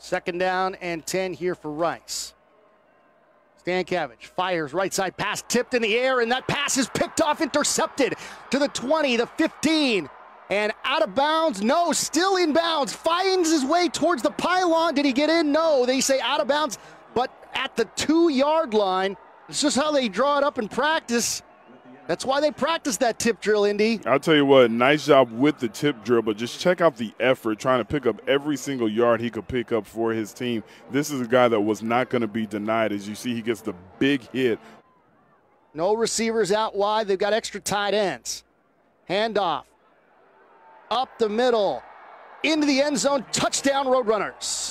Second down and 10 here for Rice. Stankavage fires right side pass tipped in the air, and that pass is picked off, intercepted to the 20, the 15, and out of bounds. No, still in bounds. Finds his way towards the pylon. Did he get in? No. They say out of bounds, but at the two yard line. It's just how they draw it up in practice. That's why they practice that tip drill, Indy. I'll tell you what, nice job with the tip drill, but just check out the effort trying to pick up every single yard he could pick up for his team. This is a guy that was not going to be denied. As you see, he gets the big hit. No receivers out wide. They've got extra tight ends. Handoff. Up the middle. Into the end zone. Touchdown, Roadrunners.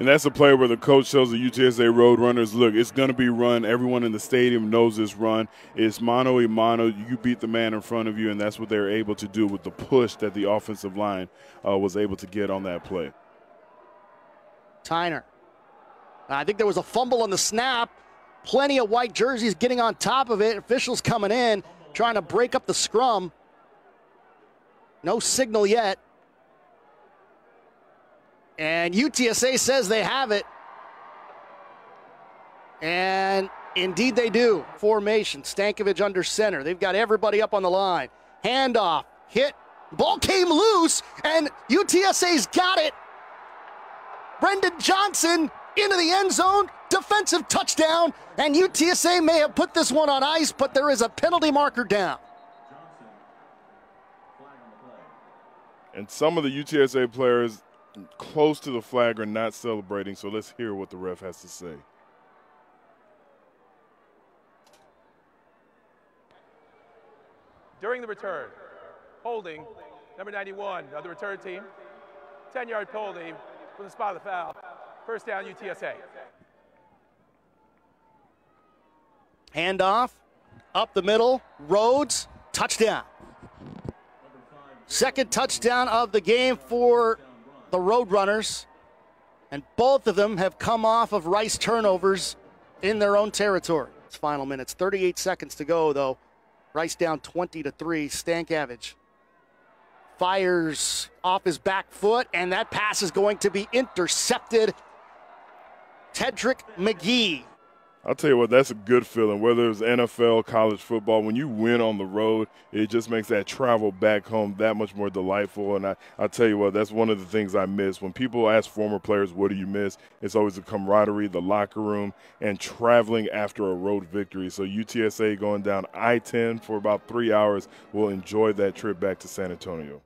And that's a play where the coach shows the UTSA Roadrunners, look, it's going to be run. Everyone in the stadium knows this run. It's mano a mano. You beat the man in front of you, and that's what they're able to do with the push that the offensive line uh, was able to get on that play. Tyner. I think there was a fumble on the snap. Plenty of white jerseys getting on top of it. Officials coming in, trying to break up the scrum. No signal yet. And UTSA says they have it. And indeed they do. Formation. Stankavage under center. They've got everybody up on the line. Handoff. Hit. Ball came loose, and UTSA's got it. Brendan Johnson into the end zone. Defensive touchdown. And UTSA may have put this one on ice, but there is a penalty marker down. And some of the UTSA players close to the flag are not celebrating, so let's hear what the ref has to say. During the return, holding number 91 of the return team, 10 yard holding from the spot of the foul. First down, UTSA. Handoff, up the middle, Rhodes, touchdown. Second touchdown of the game for the Roadrunners, and both of them have come off of Rice turnovers in their own territory. It's final minutes, 38 seconds to go, though. Rice down 20 to 3. Stankavage fires off his back foot, and that pass is going to be intercepted. Tedrick McGee I'll tell you what, that's a good feeling. Whether it's NFL, college football, when you win on the road, it just makes that travel back home that much more delightful. And I, I'll tell you what, that's one of the things I miss. When people ask former players, what do you miss? It's always the camaraderie, the locker room, and traveling after a road victory. So UTSA going down I 10 for about three hours will enjoy that trip back to San Antonio.